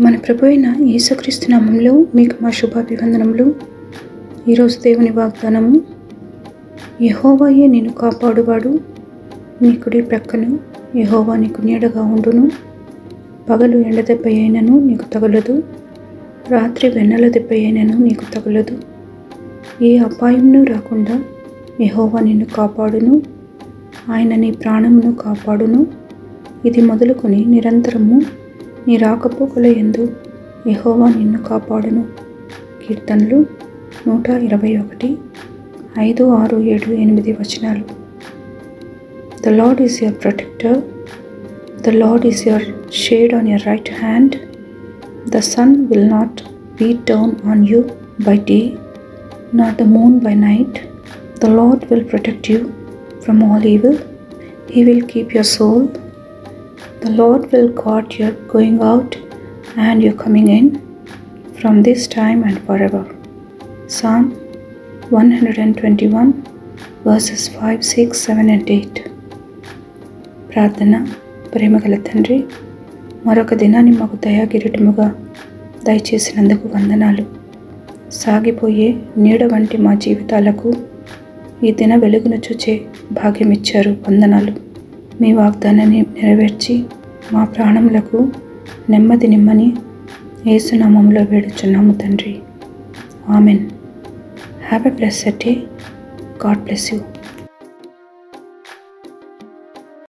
మన ప్రభు అయిన యేసుక్రీస్తు నామంలో మీకు మా శుభాభివందనములు. ఈరోజు దేవుని వాగ్దానము యహోవాయే నేను కాపాడువాడు నీ కుడి ప్రక్కను యహోవా నీకు నీడగా ఉండును. పగలు ఎండ దెబ్బ అయినను నీకు తగలదు రాత్రి వెన్నెల దెబ్బ అయినను నీకు తగలదు. ఏ అపాయమును రాకుండా యహోవా నిన్ను కాపాడును ఆయన నీ ప్రాణమును కాపాడును. ఇది మొదలుకొని నిరంతరము నీ రాకపోకల ఎందు యహోవా నిన్ను కాపాడును. కీర్తనలు నూట ఇరవై ఒకటి ఐదు ఆరు ఏడు ఎనిమిది వచనాలు. The Lord is your protector the Lord is your shade on your right hand the sun will not beat down on you by day not the moon by night the Lord will protect you from all evil he will keep your soul The Lord will guard your going out and your coming in from this time and forever. Psalm 121 verses 5, 6, 7 and 8. ప్రార్థన ప్రేమగల తండ్రి మరొక దినాన్ని మాకు దయాకిరీటముగా దయచేసినందుకు వందనాలు సాగిపోయే నీడ వంటి మా జీవితాలకు ఈ దిన వెలుగును చూచే భాగ్యం ఇచ్చారు వందనాలు మీ వాగ్దానాన్ని నెరవేర్చి మా ప్రాణములకు నెమ్మది నిమ్మని ఏసునామంలో వేడుచున్నాము తండ్రి. Amen. Have a blessed day. God bless you.